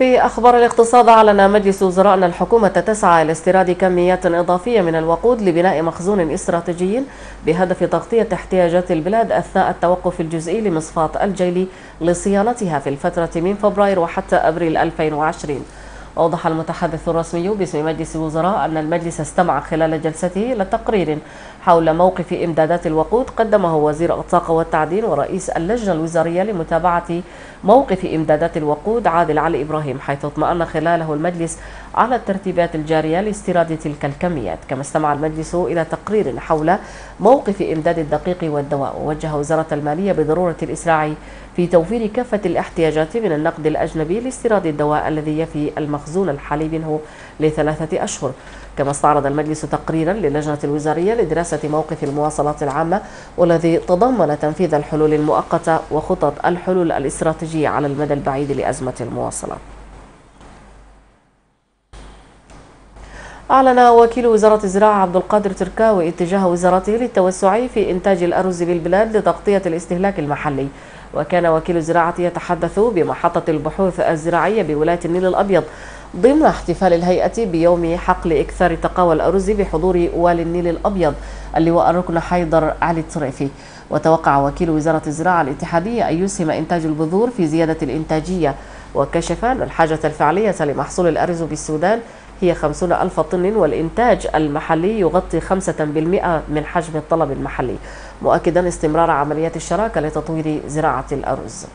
في أخبار الاقتصاد أعلن مجلس وزراء أن الحكومة تسعى إلى استيراد كميات إضافية من الوقود لبناء مخزون استراتيجي بهدف تغطية احتياجات البلاد أثناء التوقف الجزئي لمصفاة الجيل لصيانتها في الفترة من فبراير وحتى أبريل 2020 أوضح المتحدث الرسمي باسم مجلس الوزراء أن المجلس استمع خلال جلسته إلى تقرير حول موقف إمدادات الوقود قدمه وزير الطاقة والتعدين ورئيس اللجنة الوزارية لمتابعة موقف إمدادات الوقود عادل علي إبراهيم حيث اطمأن خلاله المجلس على الترتيبات الجارية لاستيراد تلك الكميات. كما استمع المجلس إلى تقرير حول موقف إمداد الدقيق والدواء. ووجه وزارة المالية بضرورة الإسراع في توفير كافة الاحتياجات من النقد الأجنبي لاستيراد الدواء الذي يفي المخزون الحالي منه لثلاثة أشهر. كما استعرض المجلس تقريرا للجنة الوزارية لدراسة موقف المواصلات العامة والذي تضمن تنفيذ الحلول المؤقتة وخطط الحلول الاستراتيجية على المدى البعيد لأزمة المواصلات. أعلن وكيل وزارة الزراعة عبد القادر تركاوي اتجاه وزارته للتوسع في إنتاج الأرز بالبلاد لتغطية الاستهلاك المحلي. وكان وكيل الزراعة يتحدث بمحطة البحوث الزراعية بولاية النيل الأبيض ضمن احتفال الهيئة بيوم حقل إكثار تقاوى الأرز بحضور والي النيل الأبيض اللواء الركن حيدر علي الطريفي. وتوقع وكيل وزارة الزراعة الاتحادية أن يسهم إنتاج البذور في زيادة الإنتاجية وكشف أن الحاجة الفعلية لمحصول الأرز بالسودان هي 50 ألف طن والإنتاج المحلي يغطي 5% من حجم الطلب المحلي مؤكدا استمرار عمليات الشراكة لتطوير زراعة الأرز.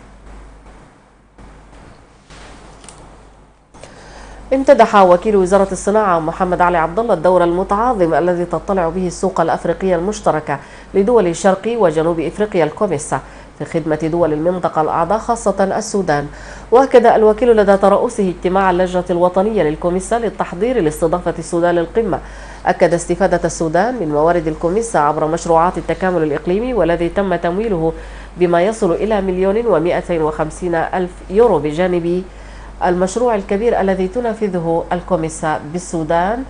امتدح وكيل وزارة الصناعة محمد علي عبد الله الدور المتعاظم الذي تطلع به السوق الأفريقية المشتركة لدول الشرق وجنوب إفريقيا الكوميسا في خدمة دول المنطقة الأعضاء خاصة السودان. وأكد الوكيل لدى ترأسه اجتماع اللجنة الوطنية للكوميسا للتحضير لاستضافة السودان للقمة. أكد استفادة السودان من موارد الكوميسا عبر مشروعات التكامل الإقليمي والذي تم تمويله بما يصل إلى مليون ومائتين وخمسين ألف يورو بجانب المشروع الكبير الذي تنفذه الكوميسا بالسودان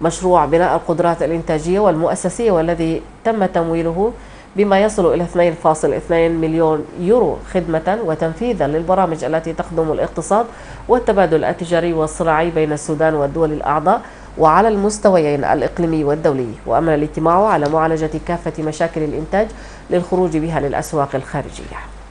مشروع بناء القدرات الإنتاجية والمؤسسية والذي تم تمويله بما يصل إلى 2.2 مليون يورو خدمة وتنفيذا للبرامج التي تخدم الاقتصاد والتبادل التجاري والصناعي بين السودان والدول الأعضاء وعلى المستويين الإقليمي والدولي. وأمن الاجتماع على معالجة كافة مشاكل الإنتاج للخروج بها للأسواق الخارجية.